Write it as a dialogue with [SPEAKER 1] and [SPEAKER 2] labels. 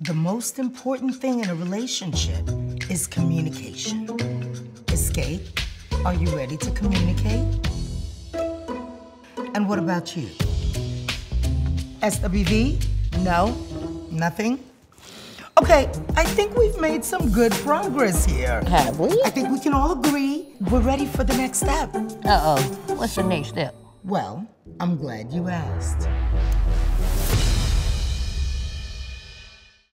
[SPEAKER 1] the most important thing in a relationship is communication. Xscape, are you ready to communicate? And what about you? SWV? No? Nothing? Okay, I think we've made some good progress here.
[SPEAKER 2] Have we?
[SPEAKER 1] I think we can all agree we're ready for the next step.
[SPEAKER 2] Uh oh. What's the next step?
[SPEAKER 1] Well, I'm glad you asked.